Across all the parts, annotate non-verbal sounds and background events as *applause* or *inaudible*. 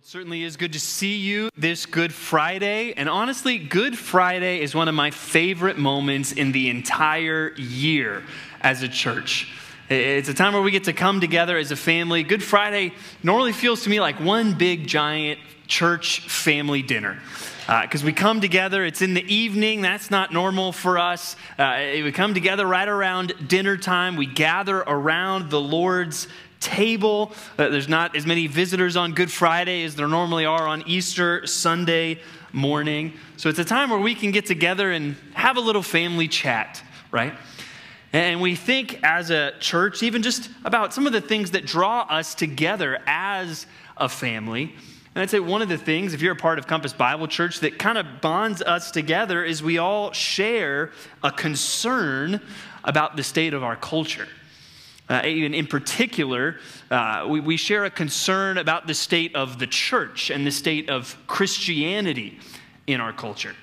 it certainly is good to see you this Good Friday. And honestly, Good Friday is one of my favorite moments in the entire year as a church. It's a time where we get to come together as a family. Good Friday normally feels to me like one big, giant church family dinner. Because uh, we come together, it's in the evening. That's not normal for us. Uh, we come together right around dinner time. We gather around the Lord's table. Uh, there's not as many visitors on Good Friday as there normally are on Easter Sunday morning. So it's a time where we can get together and have a little family chat, right? And we think as a church, even just about some of the things that draw us together as a family. And I'd say one of the things, if you're a part of Compass Bible Church, that kind of bonds us together is we all share a concern about the state of our culture. Uh, even in particular, uh, we, we share a concern about the state of the church and the state of Christianity in our culture.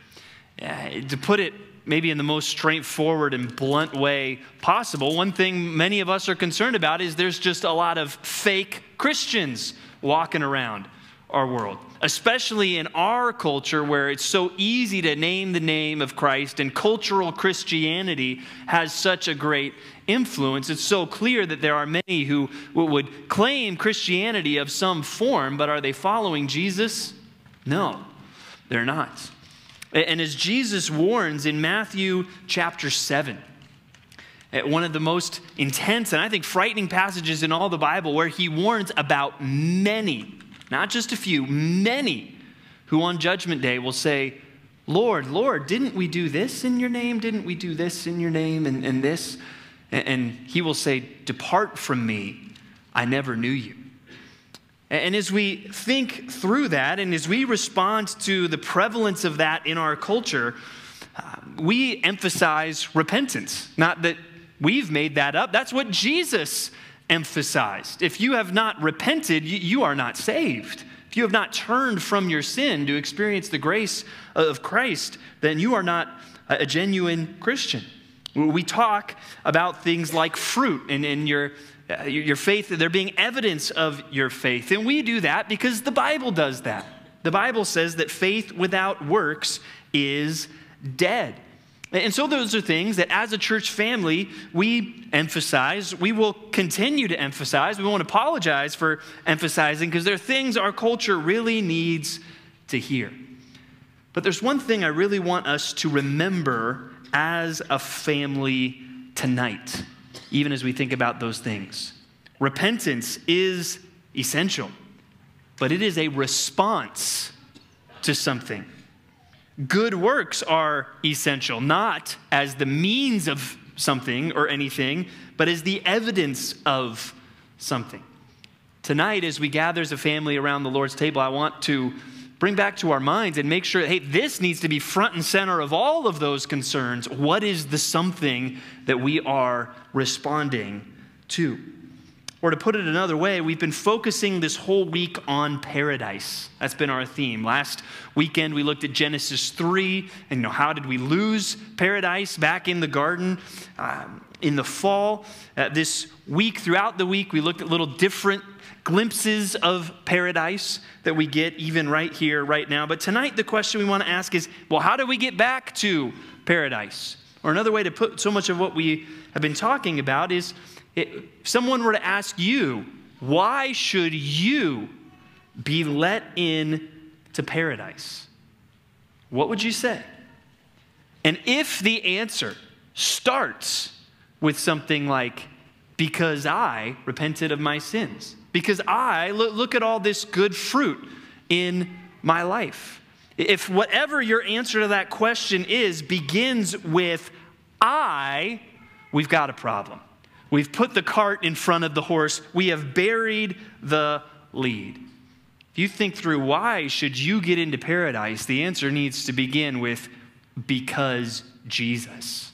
Uh, to put it maybe in the most straightforward and blunt way possible, one thing many of us are concerned about is there's just a lot of fake Christians walking around our world, especially in our culture where it's so easy to name the name of Christ and cultural Christianity has such a great influence. It's so clear that there are many who would claim Christianity of some form, but are they following Jesus? No, they're not. And as Jesus warns in Matthew chapter 7, eh, one of the most intense and I think frightening passages in all the Bible, where he warns about many not just a few, many who on Judgment Day will say, Lord, Lord, didn't we do this in your name? Didn't we do this in your name and, and this? And, and he will say, Depart from me, I never knew you. And as we think through that, and as we respond to the prevalence of that in our culture, uh, we emphasize repentance. Not that we've made that up, that's what Jesus emphasized. If you have not repented, you are not saved. If you have not turned from your sin to experience the grace of Christ, then you are not a genuine Christian. We talk about things like fruit and, and your, uh, your faith, there being evidence of your faith. And we do that because the Bible does that. The Bible says that faith without works is dead. And so, those are things that as a church family, we emphasize. We will continue to emphasize. We won't apologize for emphasizing because they're things our culture really needs to hear. But there's one thing I really want us to remember as a family tonight, even as we think about those things. Repentance is essential, but it is a response to something. Good works are essential, not as the means of something or anything, but as the evidence of something. Tonight, as we gather as a family around the Lord's table, I want to bring back to our minds and make sure hey, this needs to be front and center of all of those concerns. What is the something that we are responding to? Or to put it another way, we've been focusing this whole week on paradise. That's been our theme. Last weekend we looked at Genesis 3 and you know how did we lose paradise back in the garden um, in the fall. Uh, this week, throughout the week, we looked at little different glimpses of paradise that we get even right here, right now. But tonight the question we want to ask is, well, how do we get back to paradise? Or another way to put so much of what we have been talking about is if someone were to ask you, why should you be let in to paradise? What would you say? And if the answer starts with something like, because I repented of my sins, because I look, look at all this good fruit in my life. If whatever your answer to that question is begins with I, we've got a problem. We've put the cart in front of the horse. We have buried the lead. If you think through why should you get into paradise, the answer needs to begin with because Jesus.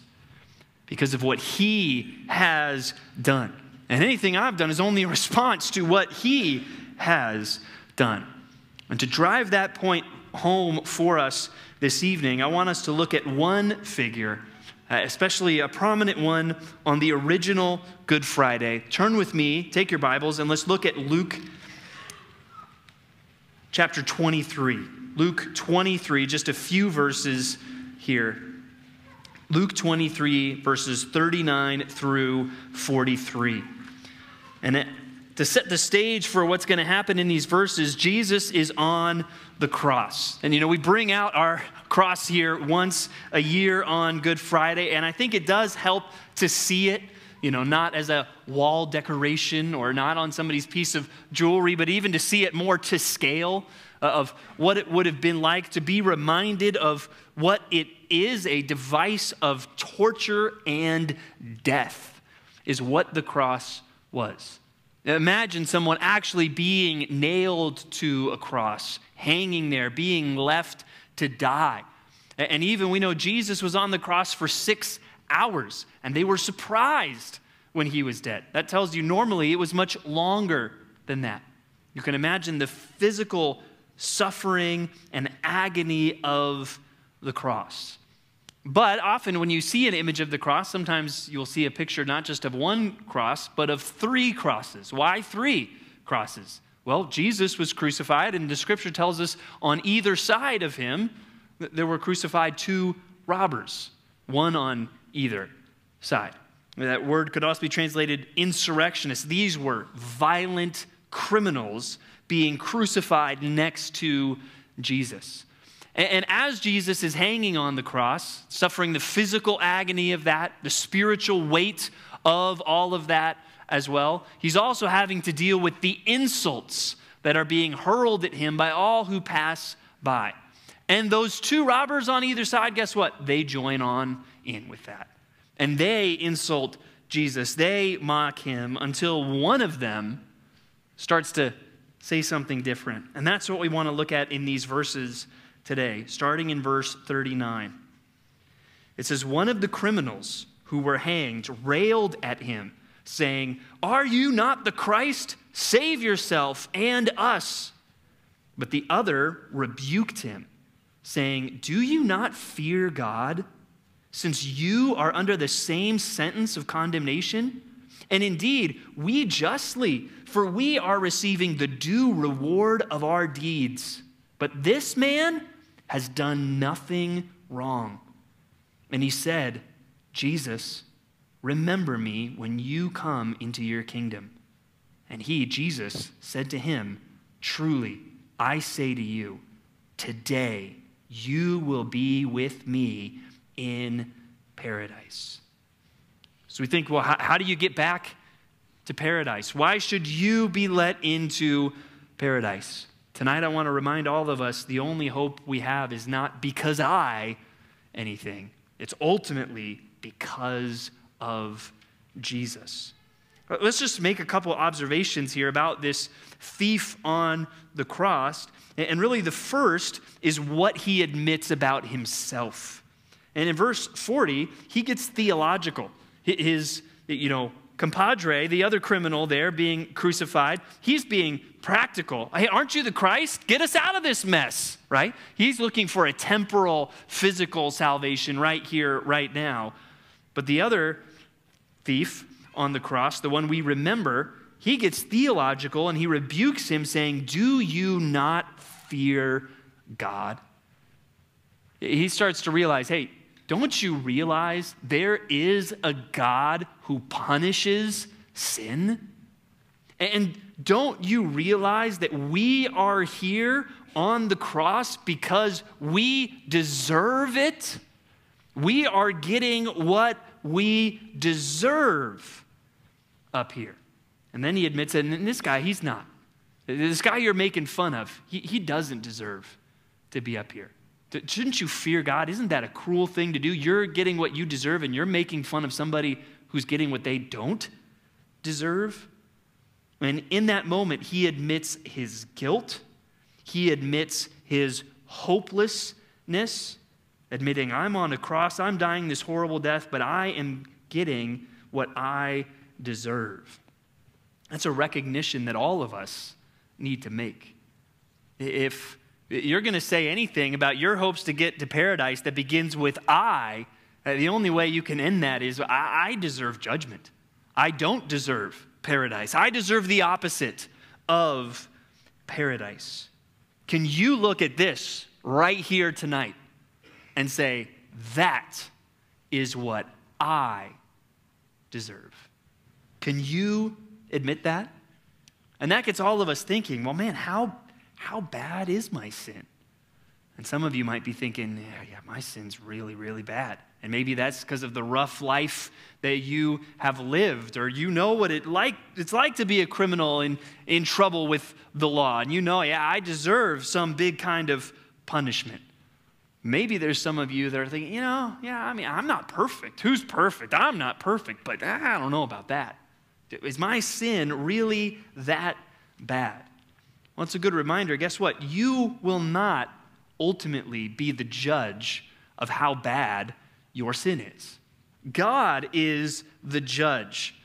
Because of what he has done. And anything I've done is only a response to what he has done. And to drive that point home for us this evening, I want us to look at one figure uh, especially a prominent one on the original Good Friday. Turn with me, take your Bibles, and let's look at Luke chapter 23. Luke 23, just a few verses here. Luke 23, verses 39 through 43. And it, to set the stage for what's going to happen in these verses, Jesus is on the cross. And you know, we bring out our cross here once a year on Good Friday, and I think it does help to see it, you know, not as a wall decoration or not on somebody's piece of jewelry, but even to see it more to scale uh, of what it would have been like to be reminded of what it is a device of torture and death, is what the cross was. Imagine someone actually being nailed to a cross, hanging there, being left to die. And even we know Jesus was on the cross for six hours, and they were surprised when he was dead. That tells you normally it was much longer than that. You can imagine the physical suffering and agony of the cross. But often, when you see an image of the cross, sometimes you'll see a picture not just of one cross, but of three crosses. Why three crosses? Well, Jesus was crucified, and the scripture tells us on either side of him, there were crucified two robbers, one on either side. That word could also be translated insurrectionists. These were violent criminals being crucified next to Jesus. And, as Jesus is hanging on the cross, suffering the physical agony of that, the spiritual weight of all of that as well, he's also having to deal with the insults that are being hurled at him by all who pass by. And those two robbers on either side, guess what? They join on in with that. And they insult Jesus. They mock him until one of them starts to say something different. And that's what we want to look at in these verses today, starting in verse 39. It says, One of the criminals who were hanged railed at him, saying, Are you not the Christ? Save yourself and us. But the other rebuked him, saying, Do you not fear God, since you are under the same sentence of condemnation? And indeed, we justly, for we are receiving the due reward of our deeds. But this man, has done nothing wrong. And he said, Jesus, remember me when you come into your kingdom. And he, Jesus, said to him, Truly, I say to you, today you will be with me in paradise. So we think, well, how, how, do you get back to paradise? Why should you be let into paradise? Tonight, I want to remind all of us the only hope we have is not because I anything, it's ultimately because of Jesus. Uh, let's just make a couple observations here about this thief on the cross. And really, the first is what he admits about himself. And in verse 40, he gets theological. His, you know, compadre, the other criminal there being crucified, he's being practical. Hey, aren't you the Christ? Get us out of this mess, right? He's looking for a temporal, physical salvation right here, right now. But the other thief on the cross, the one we remember, he gets theological and he rebukes him, saying, Do you not fear God? He starts to realize, hey, don't you realize there is a God who punishes sin? And don't you realize that we are here on the cross because we deserve it? We are getting what we deserve up here. And then he admits it, and this guy, he's not. This guy you're making fun of, he, he doesn't deserve to be up here. Shouldn't you fear God? Isn't that a cruel thing to do? You're getting what you deserve, and you're making fun of somebody who's getting what they don't deserve. And in that moment, he admits his guilt, he admits his hopelessness, admitting, I'm on a cross, I'm dying this horrible death, but I am getting what I deserve. That's a recognition that all of us need to make. If you're going to say anything about your hopes to get to paradise that begins with I, uh, the only way you can end that is I, deserve judgment. I don't deserve paradise. I deserve the opposite of paradise. Can you look at this right here tonight and say, that is what I deserve? Can you admit that? And that gets all of us thinking, well, man, how, how bad is my sin? And some of you might be thinking, yeah, yeah my sin's really, really bad. And maybe that's because of the rough life that you have lived, or you know what it like, it's like to be a criminal in, in trouble with the law. And you know, yeah, I deserve some big kind of punishment. Maybe there's some of you that are thinking, you know, yeah, I mean, I'm not perfect. Who's perfect? I'm not perfect, but I don't know about that. Is my sin really that bad? Well, it's a good reminder. Guess what? You will not ultimately be the judge of how bad your sin is. God is the judge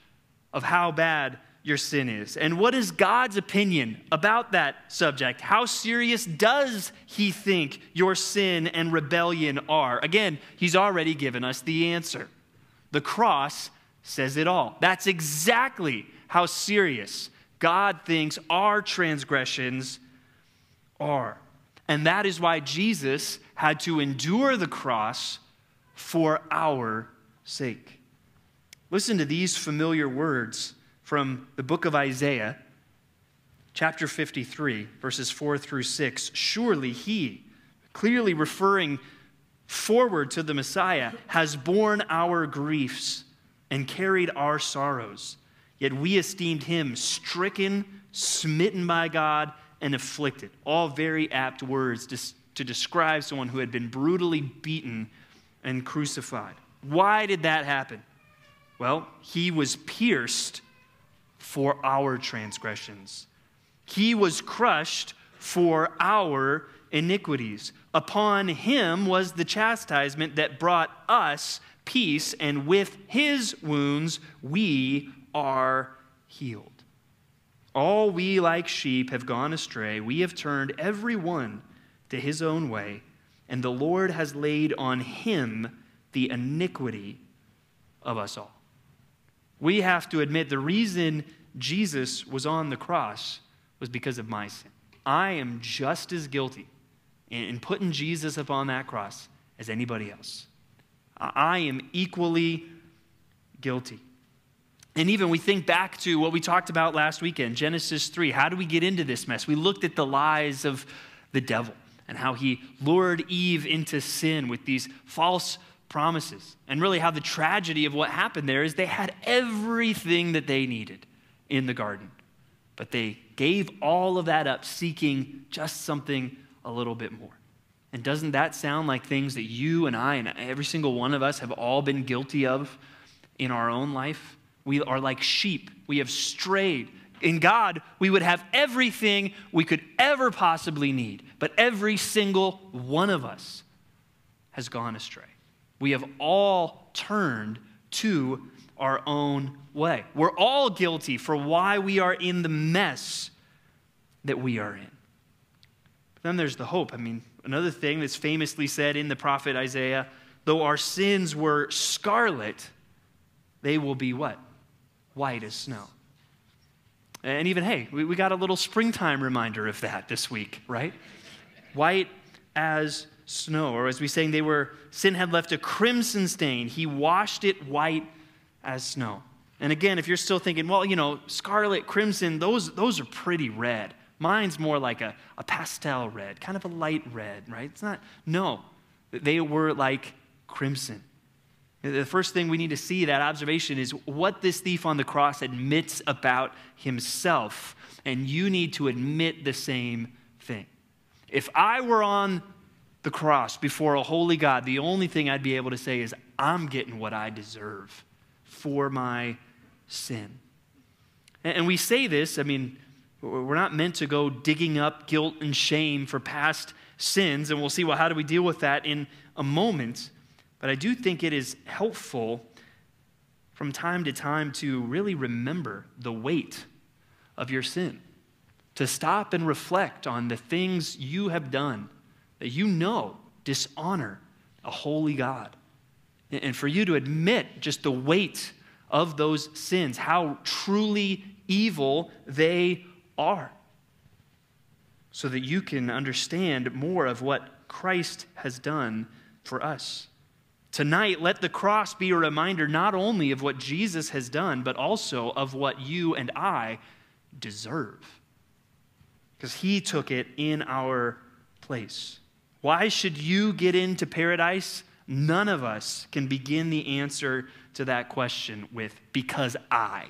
of how bad your sin is. And what is God's opinion about that subject? How serious does He think your sin and rebellion are? Again, He's already given us the answer. The cross says it all. That's exactly how serious God thinks our transgressions are. And that is why Jesus had to endure the cross for our sake. Listen to these familiar words from the book of Isaiah, chapter 53, verses 4 through 6. Surely he, clearly referring forward to the Messiah, has borne our griefs and carried our sorrows. Yet we esteemed him stricken, smitten by God, and afflicted. All very apt words to, describe someone who had been brutally beaten and crucified. Why did that happen? Well, he was pierced for our transgressions, he was crushed for our iniquities. Upon him was the chastisement that brought us peace, and with his wounds we are healed. All we like sheep have gone astray. We have turned every one to his own way, and the Lord has laid on him the iniquity of us all. We have to admit the reason Jesus was on the cross was because of my sin. I am just as guilty in putting Jesus upon that cross as anybody else. I am equally guilty. And even we think back to what we talked about last weekend, Genesis 3. How do we get into this mess? We looked at the lies of the devil and how he lured Eve into sin with these false promises. And really, how the tragedy of what happened there is they had everything that they needed in the garden, but they gave all of that up, seeking just something a little bit more. And doesn't that sound like things that you and I and every single one of us have all been guilty of in our own life? We are like sheep, we have strayed. In God, we would have everything we could ever possibly need, but every single one of us has gone astray. We have all turned to our own way. We're all guilty for why we are in the mess that we are in. But then there's the hope. I mean, Another thing that's famously said in the prophet Isaiah though our sins were scarlet, they will be what? White as snow. And even, hey, we, we got a little springtime reminder of that this week, right? White as snow. Or as we saying, they were, sin had left a crimson stain. He washed it white as snow. And again, if you're still thinking, well, you know, scarlet, crimson, those, those are pretty red. Mine's more like a, a pastel red, kind of a light red, right? It's not, no. They were like crimson. The first thing we need to see that observation is what this thief on the cross admits about himself. And you need to admit the same thing. If I were on the cross before a holy God, the only thing I'd be able to say is, I'm getting what I deserve for my sin. And we say this, I mean, we're not meant to go digging up guilt and shame for past sins, and we'll see, well, how do we deal with that in a moment? But I do think it is helpful from time to time to really remember the weight of your sin, to stop and reflect on the things you have done that you know dishonor a holy God. And for you to admit just the weight of those sins, how truly evil they are. so that you can understand more of what Christ has done for us. Tonight, let the cross be a reminder not only of what Jesus has done, but also of what you and I deserve. Because he took it in our place. Why should you get into paradise? None of us can begin the answer to that question with because I.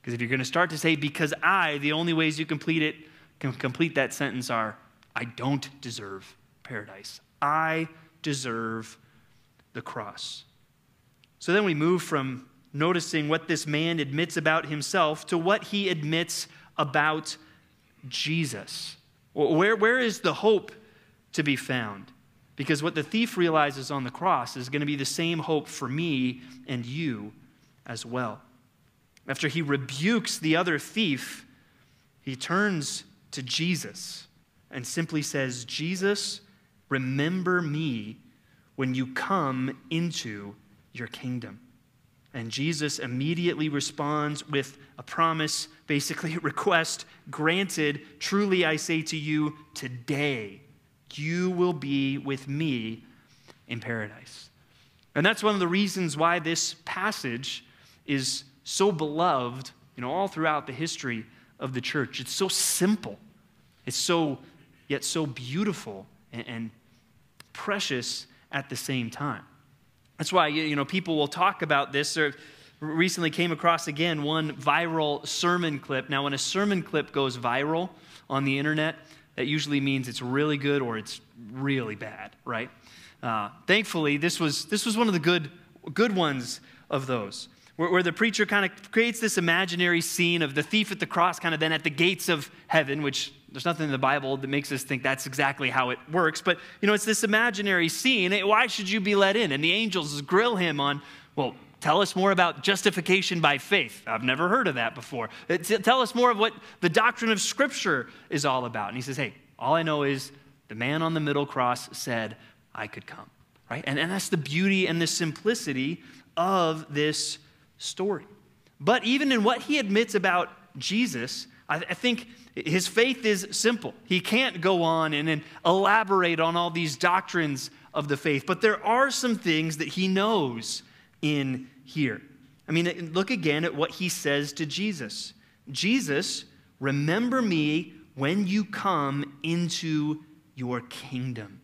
Because if you're going to start to say because I, the only ways you complete it can complete that sentence are I don't deserve paradise. I deserve the cross. So then we move from noticing what this man admits about himself to what he admits about Jesus. Where, where is the hope to be found? Because what the thief realizes on the cross is going to be the same hope for me and you as well. After he rebukes the other thief, he turns to Jesus and simply says, Jesus, remember me when you come into your kingdom. And Jesus immediately responds with a promise, basically a request granted. Truly I say to you, today you will be with me in paradise. And that's one of the reasons why this passage is so beloved, you know, all throughout the history of the church. It's so simple. It's so yet so beautiful and, and precious at the same time. That's why, you know, people will talk about this. Or recently came across again one viral sermon clip. Now, when a sermon clip goes viral on the internet, that usually means it's really good or it's really bad, right? Uh, thankfully, this was, this was one of the good, good ones of those, where, where the preacher kind of creates this imaginary scene of the thief at the cross, kind of then at the gates of heaven, which there's nothing in the Bible that makes us think that's exactly how it works. But, you know, it's this imaginary scene. Why should you be let in? And the angels grill him on, well, tell us more about justification by faith. I've never heard of that before. Uh, tell us more of what the doctrine of Scripture is all about. And he says, hey, all I know is the man on the middle cross said, I could come. Right? And, and that's the beauty and the simplicity of this story. But even in what he admits about Jesus, I, I think his faith is simple. He can't go on and, and elaborate on all these doctrines of the faith, but there are some things that he knows in here. I mean, look again at what he says to Jesus Jesus, remember me when you come into your kingdom.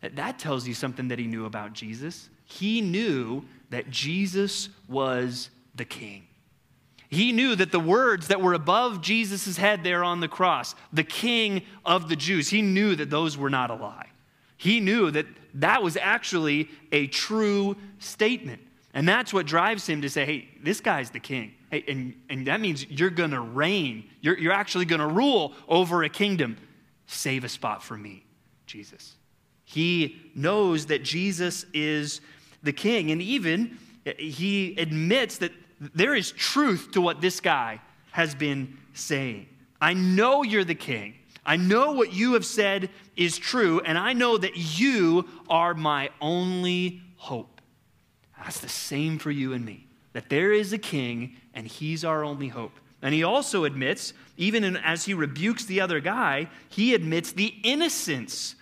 That tells you something that he knew about Jesus. He knew that Jesus was the king. He knew that the words that were above Jesus' head there on the cross, the king of the Jews, he knew that those were not a lie. He knew that that was actually a true statement. And that's what drives him to say, hey, this guy's the king. Hey, and, and that means you're going to reign. You're, you're actually going to rule over a kingdom. Save a spot for me, Jesus. He knows that Jesus is the king. And even he admits that there is truth to what this guy has been saying. I know you're the king. I know what you have said is true, and I know that you are my only hope. That's the same for you and me, that there is a king, and he's our only hope. And he also admits, even in, as he rebukes the other guy, he admits the innocence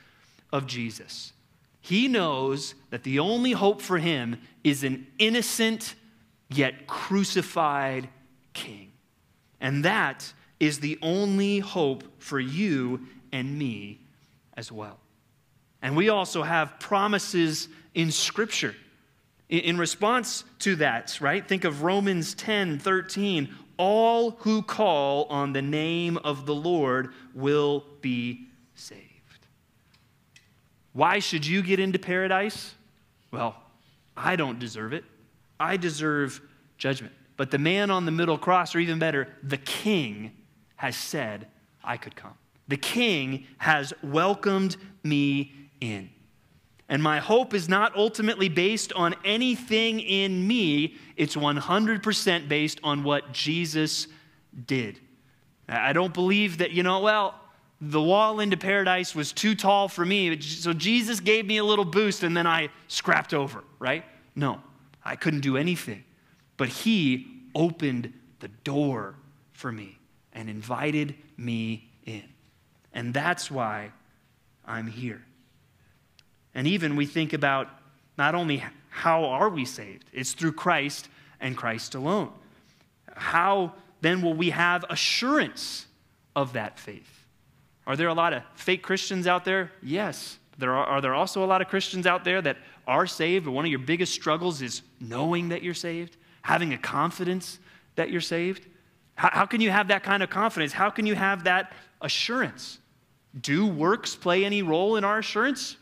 of Jesus. He knows that the only hope for him is an innocent yet crucified king. And that is the only hope for you and me as well. And we also have promises in Scripture. In response to that, right? Think of Romans 10 13. All who call on the name of the Lord will be saved. Why should you get into paradise? Well, I don't deserve it. I deserve judgment. But the man on the middle cross, or even better, the king, has said, I could come. The king has welcomed me in. And my hope is not ultimately based on anything in me, it's 100% based on what Jesus did. I don't believe that, you know, well, the wall into paradise was too tall for me, so Jesus gave me a little boost and then I scrapped over, right? No. I couldn't do anything. But He opened the door for me and invited me in. And that's why I'm here. And even we think about not only how are we saved, it's through Christ and Christ alone. How then will we have assurance of that faith? Are there a lot of fake Christians out there? Yes. There are, are there also a lot of Christians out there that are saved, but one of your biggest struggles is knowing that you're saved, having a confidence that you're saved? How, how can you have that kind of confidence? How can you have that assurance? Do works play any role in our assurance?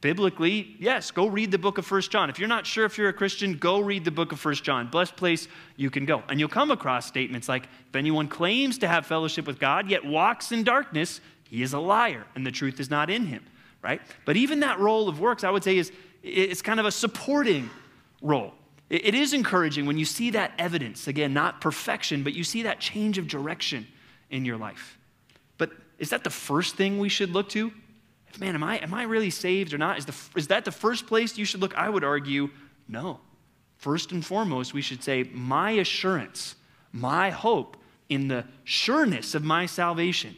Biblically, yes, go read the book of First John. If you're not sure if you're a Christian, go read the book of First John. Blessed place you can go. And you'll come across statements like, if anyone claims to have fellowship with God, yet walks in darkness, he is a liar, and the truth is not in him, right? But even that role of works, I would say, is it's kind of a supporting role. It is encouraging when you see that evidence, again, not perfection, but you see that change of direction in your life. But is that the first thing we should look to? man, am I, am I really saved or not? Is, the, is that the first place you should look? I would argue, no. First and foremost, we should say, my assurance, my hope in the sureness of my salvation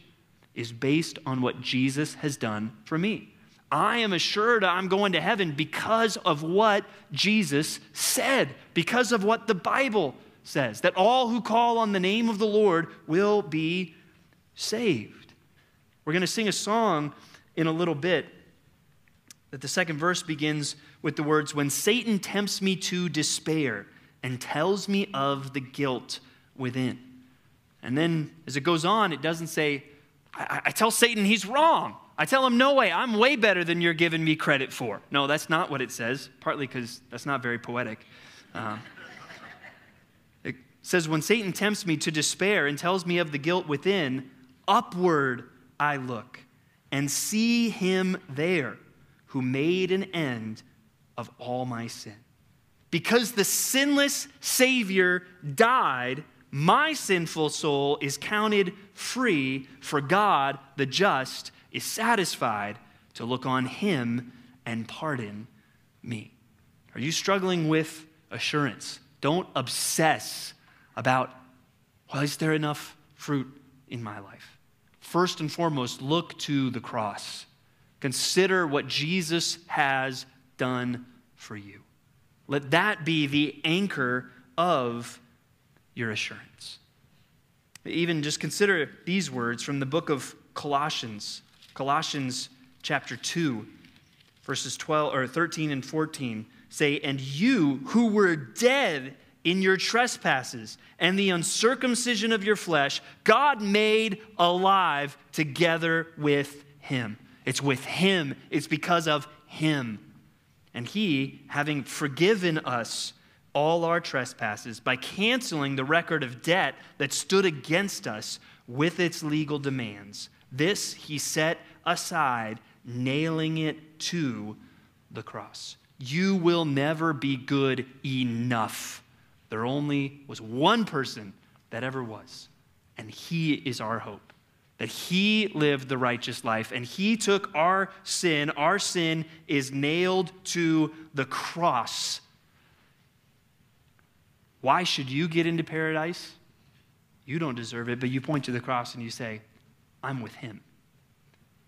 is based on what Jesus has done for me. I am assured I'm going to heaven because of what Jesus said, because of what the Bible says, that all who call on the name of the Lord will be saved. We're going to sing a song in a little bit that the second verse begins with the words, When Satan tempts me to despair and tells me of the guilt within. And then as it goes on, it doesn't say, I, I tell Satan he's wrong. I tell him, no way, I'm way better than you're giving me credit for. No, that's not what it says, partly because that's not very poetic. Uh, it says, When Satan tempts me to despair and tells me of the guilt within, upward I look and see him there who made an end of all my sin. Because the sinless Savior died, my sinful soul is counted free, for God, the just, is satisfied to look on him and pardon me. Are you struggling with assurance? Don't obsess about, well, is there enough fruit in my life? first and foremost, look to the cross. Consider what Jesus has done for you. Let that be the anchor of your assurance. Even just consider these words from the book of Colossians, Colossians chapter 2, verses 12 or 13 and 14 say, "And you who were dead in your trespasses and the uncircumcision of your flesh, God made alive together with him. It's with him, it's because of him. And he, having forgiven us all our trespasses by canceling the record of debt that stood against us with its legal demands, this he set aside, nailing it to the cross. You will never be good enough there only was one person that ever was, and he is our hope. That he lived the righteous life and he took our sin. Our sin is nailed to the cross. Why should you get into paradise? You don't deserve it, but you point to the cross and you say, I'm with him.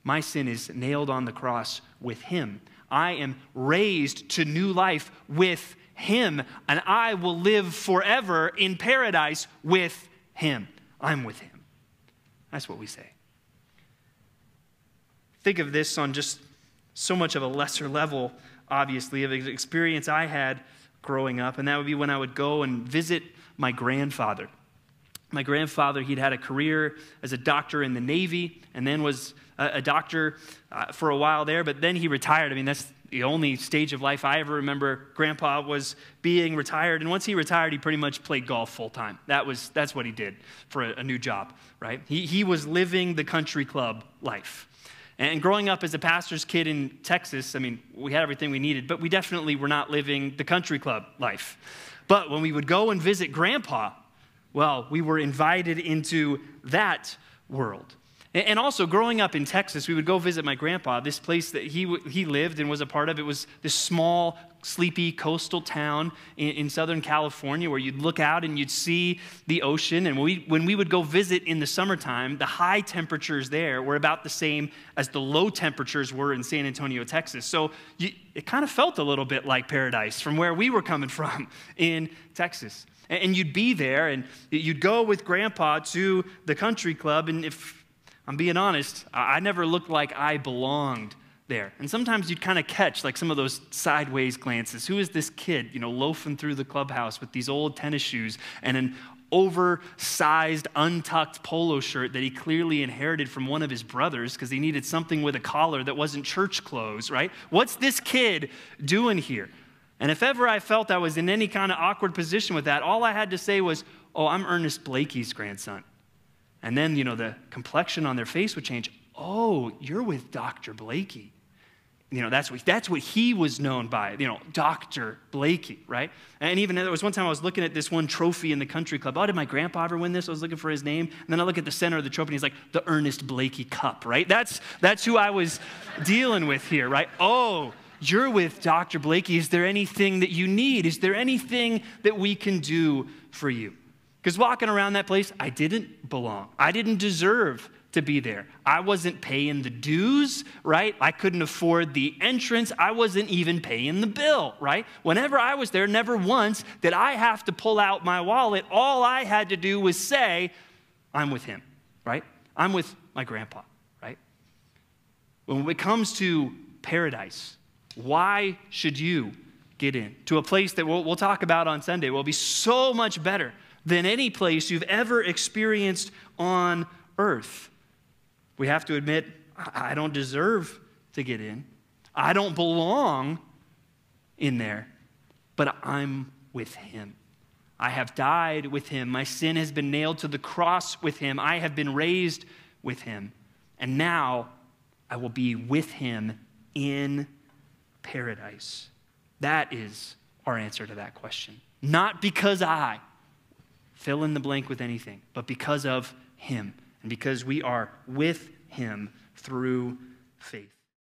My sin is nailed on the cross with him. I am raised to new life with him, and I will live forever in paradise with him. I'm with him. That's what we say. Think of this on just so much of a lesser level, obviously, of an experience I had growing up, and that would be when I would go and visit my grandfather. My grandfather, he'd had a career as a doctor in the Navy and then was a, a doctor uh, for a while there, but then he retired. I mean, that's the only stage of life I ever remember grandpa was being retired. And once he retired, he pretty much played golf full time. That was, that's what he did for a, a new job, right? He, he was living the country club life. And growing up as a pastor's kid in Texas, I mean, we had everything we needed, but we definitely were not living the country club life. But when we would go and visit grandpa, well, we were invited into that world. And also, growing up in Texas, we would go visit my grandpa. This place that he, he lived and was a part of, it was this small, sleepy coastal town in, in Southern California where you'd look out and you'd see the ocean. And when we, when we would go visit in the summertime, the high temperatures there were about the same as the low temperatures were in San Antonio, Texas. So you, it kind of felt a little bit like paradise from where we were coming *laughs* from in Texas. And you'd be there and you'd go with grandpa to the country club. And if I'm being honest, I never looked like I belonged there. And sometimes you'd kind of catch like some of those sideways glances. Who is this kid, you know, loafing through the clubhouse with these old tennis shoes and an oversized, untucked polo shirt that he clearly inherited from one of his brothers because he needed something with a collar that wasn't church clothes, right? What's this kid doing here? And if ever I felt I was in any kind of awkward position with that, all I had to say was, Oh, I'm Ernest Blakey's grandson. And then, you know, the complexion on their face would change. Oh, you're with Dr. Blakey. You know, that's what, that's what he was known by, you know, Dr. Blakey, right? And even there was one time I was looking at this one trophy in the country club. Oh, did my grandpa ever win this? I was looking for his name. And then I look at the center of the trophy and he's like, the Ernest Blakey Cup, right? That's, that's who I was dealing with here, right? Oh, you're with Dr. Blakey. Is there anything that you need? Is there anything that we can do for you? Because walking around that place, I didn't belong. I didn't deserve to be there. I wasn't paying the dues, right? I couldn't afford the entrance. I wasn't even paying the bill, right? Whenever I was there, never once did I have to pull out my wallet. All I had to do was say, I'm with him, right? I'm with my grandpa, right? When it comes to paradise, why should you get in to a place that we'll, we'll talk about on Sunday will be so much better than any place you've ever experienced on earth. We have to admit, I don't deserve to get in. I don't belong in there, but I'm with Him. I have died with Him. My sin has been nailed to the cross with Him. I have been raised with Him. And now I will be with Him in paradise. That is our answer to that question. Not because I, fill in the blank with anything, but because of Him and because we are with Him through faith.